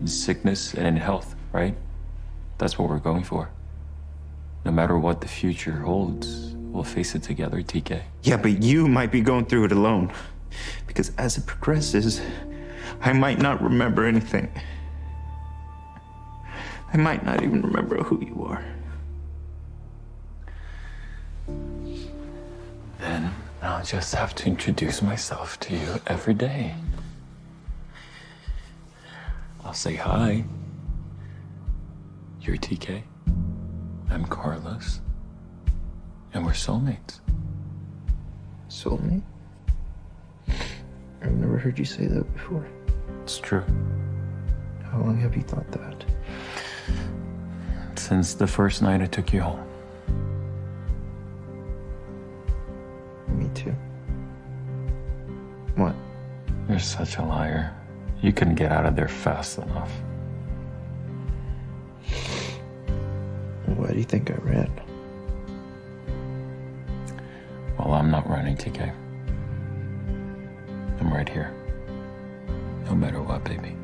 in sickness and in health, right? That's what we're going for. No matter what the future holds, we'll face it together, TK. Yeah, but you might be going through it alone. Because as it progresses, I might not remember anything. I might not even remember who you are. Then I'll just have to introduce myself to you every day. Say hi. You're TK. I'm Carlos. And we're soulmates. Soulmate? I've never heard you say that before. It's true. How long have you thought that? Since the first night I took you home. Me too. What? You're such a liar. You couldn't get out of there fast enough. Why do you think I ran? Well, I'm not running, TK. I'm right here. No matter what, baby.